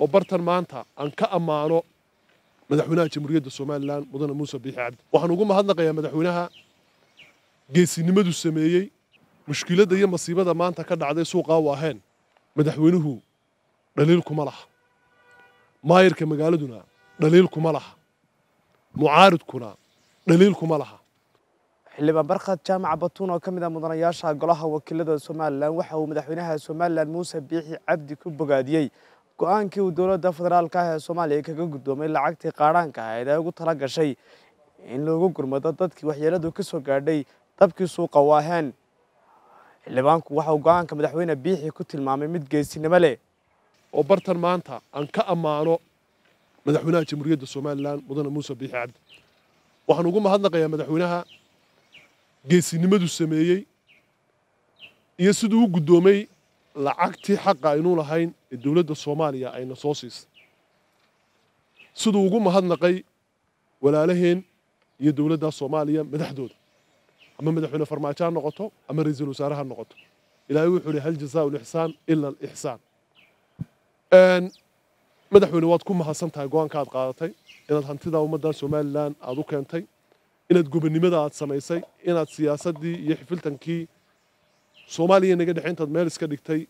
oo bartan maanta aan ka ammaano madaxweynaha jamhuuriyadda somalilan mudane muuse biixi cabdi waxaan ugu mahadnaqayaa madaxweynaha geesinimadu sameeyey mushkiladda iyo masiibada maanta ka dhacday suuqaa waaheen madaxweynuhu dhaliil kuma laha. Maayirka magaaladuna dhaliil kuma laha. Mucaaridkuna dhaliil kuma laha. Xildhibaan barkhad jaamaca batuun oo ka mid ah mudanayaasha golaha wakiilada somalilan waxa uu madaxweynaha somalilan muuse biixi cabdi ku bogaadiyey go'aankii uu dowladda federaalka ah ee soomaaliya kaga guddoomay lacagtii qaadhaanka ahayd ee ugu tala gashay in loogu gurmado dadkii waxyeeladu ka soo gaadhay dabkii suuqa waaheen xildhibaanku waxa uu go'aanka madaxweyne biixi ku tilmaamay mid geesinimo leh. Oo bartan maanta aan ka ammaano madaxweynaha jamhuuriyadda somalilan mudane muuse biixi cabdi. Waxaan ugu mahadnaqayaa madaxweynaha geesinimadu sameeyey iyo siduu u guddoomay lacagtii xaqa aynu lahayn ee dowladda soomaaliya ayna soo siisay. Siduu ugu mahadnaqay walaalaheen iyo dowladda soomaaliya madaxdooda. Ama madaxweyne farmaajo ha noqoto ama ra'iisul wasaare noqoto. Ilaahay wuxuu yihi hal jazaau lixsaan ila alixsaan. Madaxweyne waad ku mahadsan tahay go'aanka aad qaadatay inaad hantida ummadda somalilan aad u keentay inaad gobonnimada aad samaysay inaad siyaasaddii iyo xifiltankii soomaaliya naga dhexe intaad meel iska dhigtay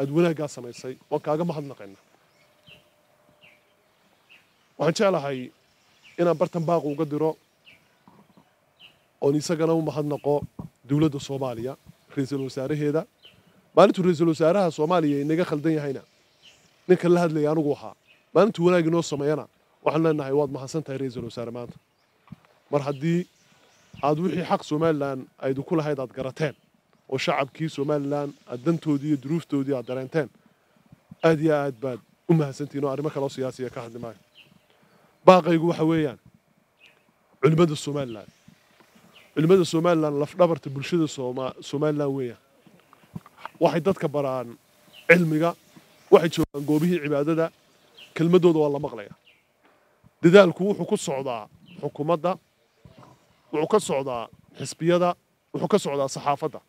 aad wanaaggaa samaysay waan kaaga mahadnaqaynaa waxaan jeclahay inaan bartan baaq uga diro oon isagana u mahadnaqo dowladda soomaaliya ra'iisul wasaaraheeda maalintuu ra'iisul wasaaraha soomaaliya inaga khaldan yahayna ninkan la hadlaya anigu ahaa maalintuu wanaag inoo sameeyana waxaan leenahay waad mahadsan tahay ra'iisul wasaare maanta mar haddii aad wixii xaq somalilan aydinku lahayd aad garateen oo shacabkii somalilan aad dantoodii iyo duruuftoodii aad dareenteen. Aad iyo aad baad u mahadsantihin oo arrimo kaloo siyaasiya ka hadli maayo. Baaqaygu waxa weeyaan culimmada somalilan culimmada somalilan lafdhabarta bulshada somalilan weeyaan waxay dadka baraan cilmiga waxay joogaan goobihii cibaadada kelmaddooda waa la maqlaya dadaalku wuxuu ku socdaa xukuumadda wuxuu ka socdaa xisbiyada wuxuu ka socdaa saxaafadda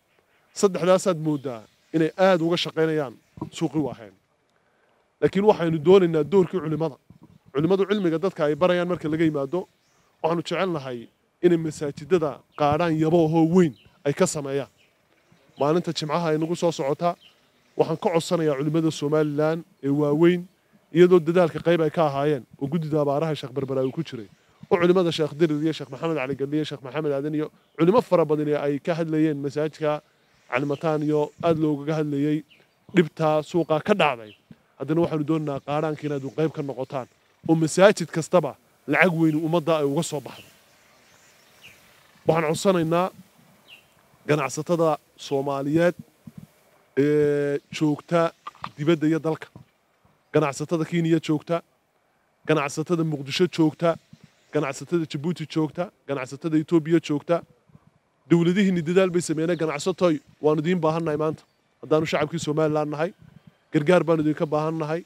saddexdaasaad mooddaa inay aad uga shaqaynayaan suuqii waaheen laakiin waxaynu doonaynaa doorkii culimmada culimmadu cilmiga dadka ay barayaan marka laga yimaado waxaanu jecelnahay inay masaajidada qaadhaan yaboahoo weyn ay ka sameeyaan. Maalinta jimcaha ay nagu soo socotaa waxaan ka codsanayaa culimmada somalilan ee waaweyn iyadoo dadaalka qayb ay ka ahaayeen oo guddida abaaraha sheekh berbera uu ku jiray oo culimmada sheekh dirir iyo sheekh maxamed cali gadli iyo sheekh maxamed aadan iyo culimo fara badan ay ka hadlayeen masaajidka calimataan iyo aad loogaga hadlayey dhibtaa suuqa ka dhacday. Haddana waxaanu doonaynaa qaadhaanka inaad qayb ka noqotaan oo masaajid kastaba lacag weyni ummadda ay uga soo baxdo waxaan codsanaynaa ganacsatada soomaaliyeed ee joogta dibadda iyo dalka. Ganacsatada kenya joogta ganacsatada muqdisho joogta ganacsatada jabuuti joogta ganacsatada etoobiya joogta dowladihiinni dadaal bay sameyneen ganacsatoy waanu idiin baahannahay maanta. Haddaanu shacabkii somalilan nahay gargaar baanu idinka baahannahay.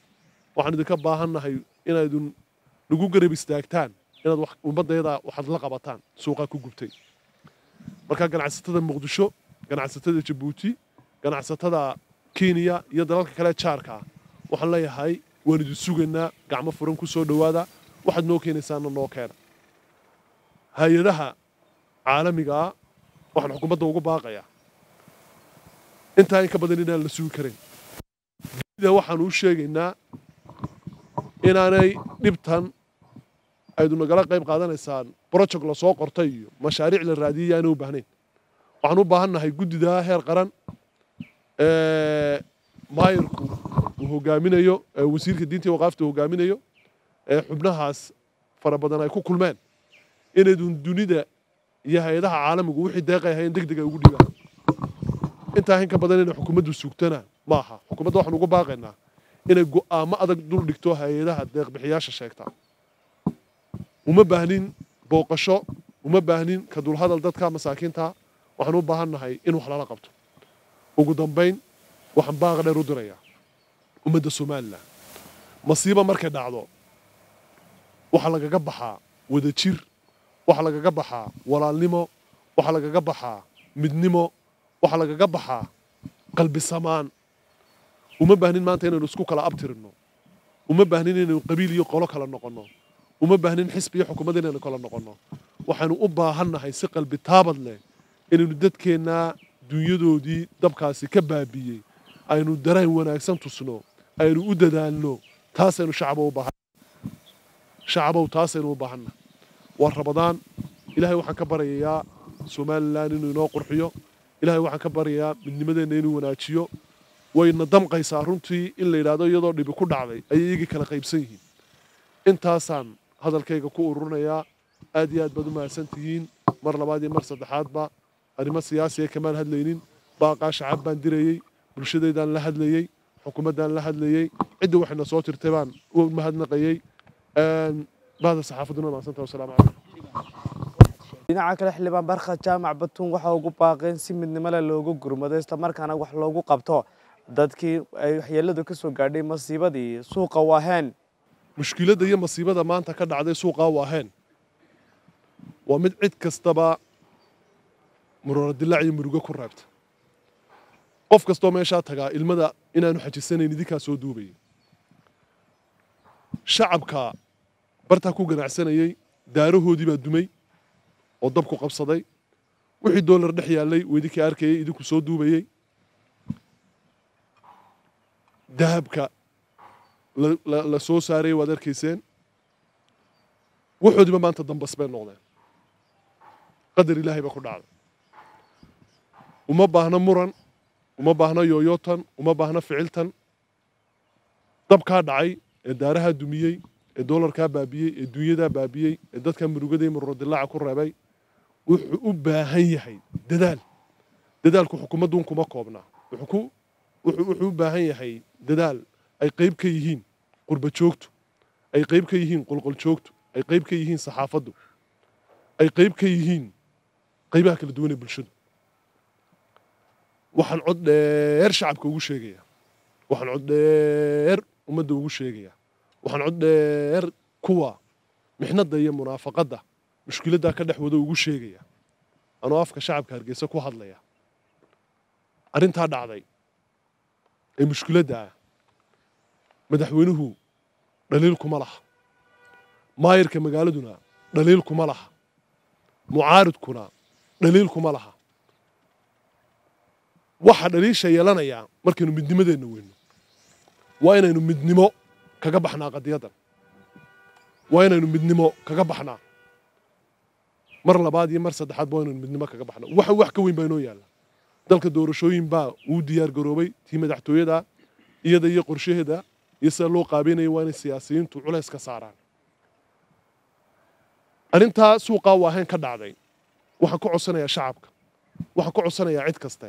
Waxaan idinka baahannahay inaydun nagu garab istaagtaan inaad ummaddeeda waxaad la qabataan suuqaa ku gubtay. Marka ganacsatada muqdisho ganacsatada jabuuti ganacsatada kenya iyo dalalka kale jaarka ah waxaan leeyahay waan idin sugaynaa gacmo furan ku soo dhowaada waxaad noo keenaysaana noo keena. Hay'adaha caalamiga ah waxaan xukuumadda ugu baaqayaa. Intaa in ka badan inaan la sugi karin. Dunida waxaan u sheegaynaa inaanay dhibtan aydu nagala qayb qaadanaysaan. Broject la soo qortay iyo mashaariic la raadiyay aanay u baahnayn. Waxaan u baahannahay guddida heer qaran maayirku uu hogaaminayo wasiirka diinta iyo waqaafta hogaaminayo ee xubnahaas fara badan ay ku kulmeen. Inaydun dunida iyo hay'adaha caalamigu wixii deeqay hayeen deg deg ay ugu dhibaan intaa in ka badan inay xukuumaddu sugtana ma aha xukuumadda waxaan ugu baaqaynaa inay go'aamo adag dul dhigto hay'adaha deeqbixiyaasha sheegta. Uma baahnin booqasho uma baahnin ka dulhadal dadka masaakiinta. Waxaan u baahannahay in wax lala qabto. Ugu dambayn waxaan baaqa dheer u dirayaa ummadda somalilan masiibo markay dhacdo waxaa lagaga baxaa wadajir waxaa lagaga baxaa walaalnimo waxaa lagaga baxaa midnimo waxaa lagaga baxaa qalbi samaan. Uma baahnin maanta inaynu isku kala abtirinno uma baahnin inaynu qabiil iyo qolo kala noqonno uma baahnin xisbi iyo xukuumad inaynu kala noqonno waxaanu u baahannahay si qalbi taabad leh inaynu dadkeennaa dunyadoodii dabkaasi ka baabiiyey aynu dareen wanaagsan tusno. Aynu u dadaalno. Taasaynu shacaba u baahan shacabow taasaynu u baahanna waa rabadaan ilaahay waxaan ka baryayaa somalilan inuu inoo qurxiyo. Ilaahay waxaan ka baryayaa midnimadeenna inuu wanaajiyo. Wayna damqaysaa runtii in la yidhaahdo iyadoo dhibi ku dhacday. Ayay iyagii kala qaybsan yihiin. Intaasaan hadalkayga ku ururinayaa. Aad iyo aad baad u mahadsan tihiin. Mar labaad iyo mar saddexaadba arrimo siyaasiya kamaan hadlaynin. Baaqaa shacab baan dirayey. Bulshadaydaan la hadlayey. Xukuumaddaan la hadlayey. Cidda waxayna soo tirtay baan u mahadnaqayey dhinaca kale xildhibaan barkha jaamac batuun waxa ugu baaqeen si midnimo leh loogu gurmado islamarkaana wax loogu qabto dadkii ay waxyeeladu ka soo gaadhay masiibadii suuqa waaheen mushkiladda iyo masiibada maanta ka dhacday suuqaa waaheen waa mid cid kastaba muroradilaac iyo murugo ku reebta qof kastoo meeshaa tagaa ilmada inaanu xajisanayn idinkaa soo duubayay shacabka bartaa ku ganacsanayey daarahoodii baa dumay oo dabku qabsaday. Wixii doolar dhex yaallay uu idinkii arkayey idinku soo duubayey dahabka la soo saarayay waad arkayseen. Waxoodiba maanta dambas bay noqdeen. Qadar ilaahay ba ku dhacday. Uma baahno muran uma baahno yooyootan uma baahno ficiltan. Dabkaa dhacay ee daarahaa dumiyey ee doolarkaa baabiyey ee dunyadaa baabiyey ee dadkaa murugada iyo mururadilaaca ku reebay wuxuu u baahan yahay dadaal. Dadaalku xukuumadduun kuma koobnaa wuxuu u baahan yahay dadaal. Ay qayb ka yihiin qurba joogtu ay qayb ka yihiin qolqol joogtu ay qayb ka yihiin saxaafaddu. Ay qayb ka yihiin qaybaha kala duwan ee bulshadu. Waxaan cod dheer shacabka ugu sheegayaa. Waxaan cod dheer ummadda ugu sheegayaa waxaan cod dheer kuwa mixnadda iyo munaafaqadda mushkiladdaa ka dhex wada ugu sheegaya anoo afka shacabka hargeysa ku hadlaya arrintaa dhacday ee mushkiladda ah madaxweynuhu dhaliil kuma laha maayirka magaaladuna dhaliil kuma laha mucaaridkuna dhaliil kuma laha. Waxaa dhaliisha yeelanayaa markaynu midnimadeenna weyno waa inaynu midnimo kaga baxnaa qadiyaddan waa inaynu midnimo kaga baxnaa? Mar labaad iyo mar saddexaad waa inaynu midnimo kaga baxnaa. Waxa wax ka weyn baa inoo yaalla. Dalka doorashooyin baa uu diyaar garoobay tii madaxtooyada iyada iyo qorshaheeda iyo sida loo qaabeynaya waa inay siyaasiyiintu culays ka saaraan. Arrintaa suuqaa waahayn ka dhacday. Waxaan ka codsanayaa shacabka. Waxaan ka codsanayaa cid kaste.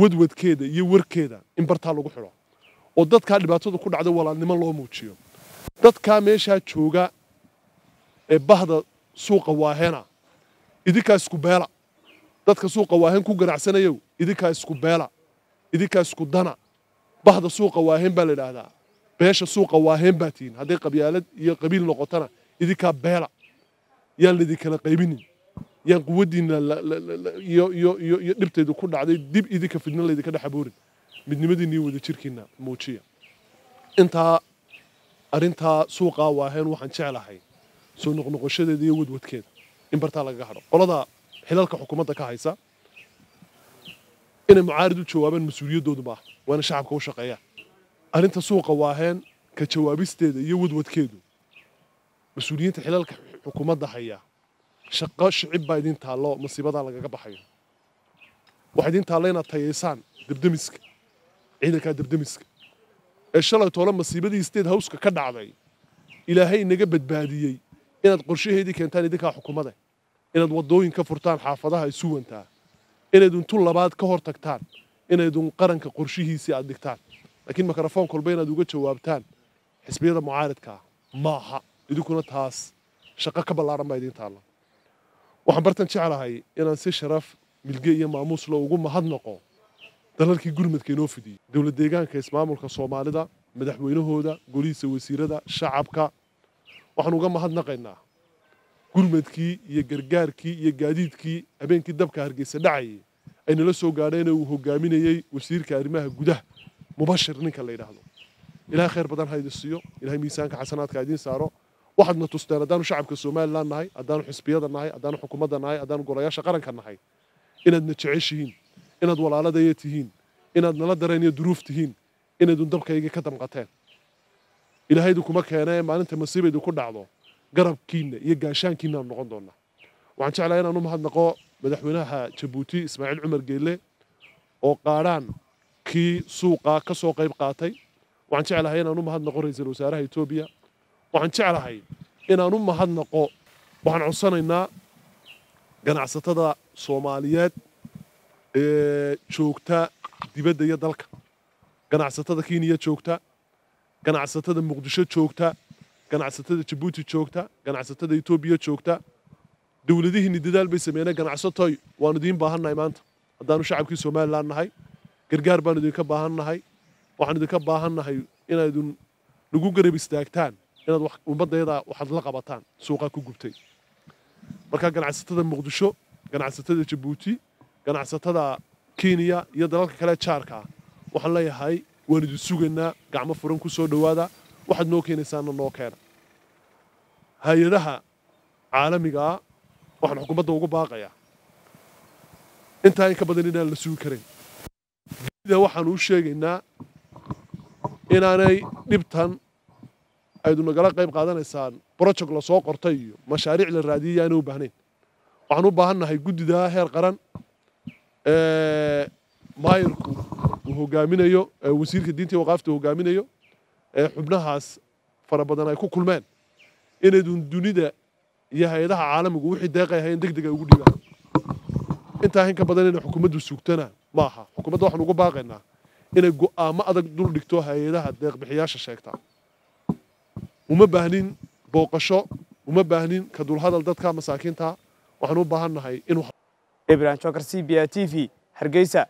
Wadwadkeeda iyo warkeeda in bartaa lagu xidho oo dadkaa dhibaatadu ku dhacday walaalnimo loo muujiyo. Dadkaa meeshaa jooga ee bahda suuqa waaheena idinkaa isku beela. Dadka suuqa waahen ku ganacsanayow idinkaa isku beela. Idinkaa isku dana. Bahda suuqa waahen baa la idhaahdaa beesha suuqa waahen baa tihiin hadday qabyaalad iyo qabiil noqotona idinkaa beela. Yaan laidinkala qaybinin. Yaan quwaddiinna iyo dhibtaydu ku dhacday dib idinka fidna laydinka dhex aboorin midnimadiinna iyo wadajirkiinna muujiya. Intaa arrintaa suuqaa waahen waxaan jeclahay soo noqnoqoshadeeda iyo wadwadkeeda in bartaa lagaga hadho qolada xilalka xukuumadda ka haysa inay mucaarid u jawaabaan mas'uuliyaddoodu maaha waa inay shacabka u shaqeeyaan arrinta suuqa waaheen ka jawaabisteeda iyo wadwadkeedu mas'uuliyiinta xilalka xukuumadda haya shaqo shicib baa idin taallo masiibadaa lagaga baxayo. Waxaa idin taallo inaad tayaysaan debdemiska ciidankaa debdemiska ee shalay toole masiibadii state houseka ka dhacday ilaahay inaga badbaadiyey inaad qorshaheedii keentaan idinkaa xukuumada inaad waddooyin ka furtaan xaafadaha isu wantaa inaydun tu labaad ka hor tagtaan inaydun qaranka qorshihiisii aad dhigtaan laakiin mikrofoon kolba inaad uga jawaabtaan xisbiyada mucaaridkaa maaha idinkuna taas shaqo ka ballaaran baa idiin taalla waxaan bartan jeclahay inaan si sharaf milge iyo maamuusla ugu mahadnaqo dalalkii gurmadka inoo fidiyey. Dowlad deegaanka ismaamulka soomaalida madaxweynahooda golihiisa wasiirada shacabka. Waxaan uga mahadnaqaynaa gurmadkii iyo gargaarkii iyo gaadiidkii habeenkii dabka hargeysa dhacayay. Aynala soo gaadheen uu hogaaminayey wasiirka arrimaha gudaha. Mubashir ninka la yidhaahdo. Ilahay khayr badan ha idin siiyo ilahay miisaanka xasanaadka idiin saaro. Waxaadna tusteen haddaanu shacabka somalilan nahay haddaanu xisbiyada nahay haddaanu xukuumadda nahay haddaanu golayaasha qaranka nahay inaadna jeceshihiin inaad walaaladaya tihiin inaad nala dareen iyo duruuf tihiin inaydun dabkaygii ka damqateen. Ilaahaydu kuma keenee maalinta masiibaydu ku dhacdo garabkiinna iyo gaashaankiinna aanu noqon doonaa. Waxaan jeclahay inaan u mahadnaqo madaxweynaha jabuuti ismaaciil cumar geelle oo qaadhaan kii suuqa ka soo qayb qaatay. Waxaan jeclahay inaan u mahadnaqo ra'iisul wasaaraha etoobiya waxaan jeclahay inaan u mahadnaqo waxaan codsanaynaa ganacsatada soomaaliyeed. ee joogta dibadda iyo dalka. Ganacsatada kenya joogta. Ganacsatada muqdisho joogta. Ganacsatada jabuuti joogta. Ganacsatada etoobiya joogta. Dowladihiinni dadaal bay sameeyeen. Ganacsatoy waanu idiin baahannahay maanta. Haddaanu shacabkii somalilan nahay gargaar baanu idinka baahannahay waxaan idinka baahannahay inaydun nagu garab istaagtaan inaad ummaddeeda waxaad la qabataan suuqaa ku gubtay. Marka ganacsatada muqdisho ganacsatada jabuuti ganacsatada kenya iyo dalalka kale jaarka. Ah waxaan leeyahay waan idin sugaynaa gacmo furan ku soo dhowaada waxaad noo keenaysaana noo keena. Hay'adaha caalamigaa waxaan xukuumadda ugu baaqayaa. Intaa in ka badan inaan la sugi karayn dunida waxaan u sheegaynaa inaanay dhibtan aydu nagala qayb qaadanaysaan broject la soo qortay iyo mashaariic la raadiyay aanay u baahnayn. Waxaan u baahannahay guddida heer qaran maayirku uu hogaaminayo wasiirka diinta waqaafta hogaaminayo ee xubnahaas fara badan ay ku kulmeen inaydun dunida iyo hay'adaha caalamigu wixii deeqay ahayn deg deg ay ugu dhibaan intaa in ka badan inay xukuumaddu sugtana ma aha. Xukuumadda waxaan ugu baaqaynaa inay go'aamo adag dul dhigto hay'adaha deeqbixiyaasha sheegta. Uma baahnin booqasho uma baahnin ka dulhadal dadka masaakiinta. Waxaan u baahannahay in ibrahim jokar c b a t v. Hargeysa